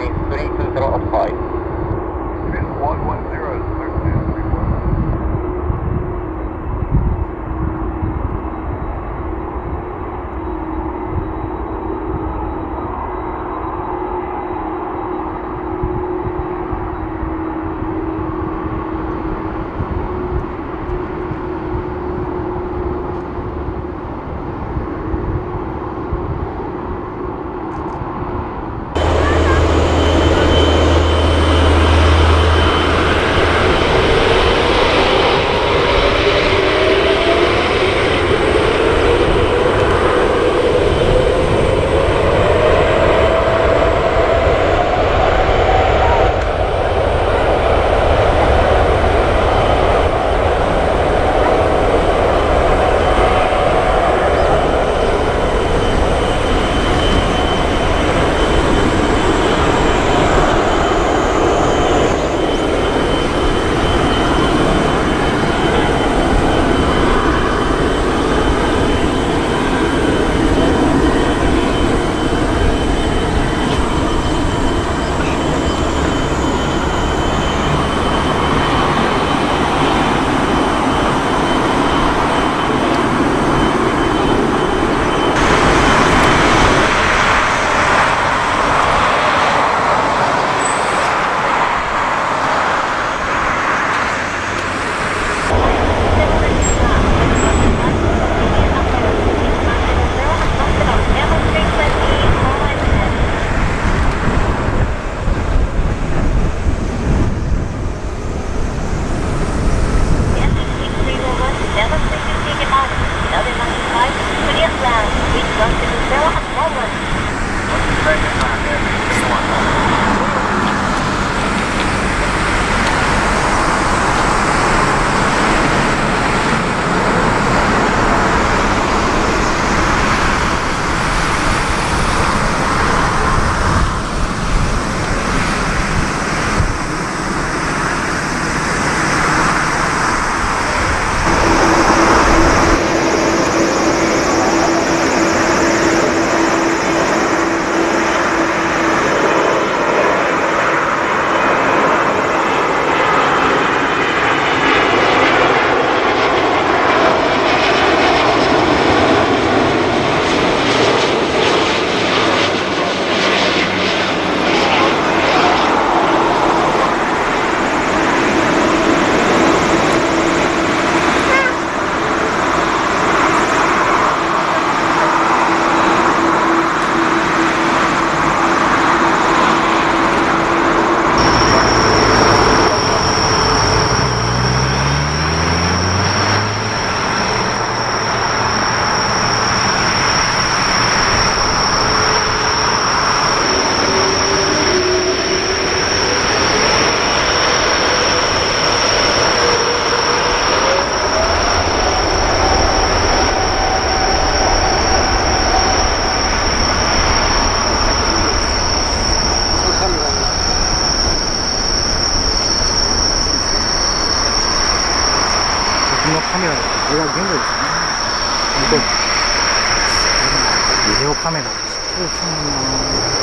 Heading 3205. one one. ビデオカメラです。そうそう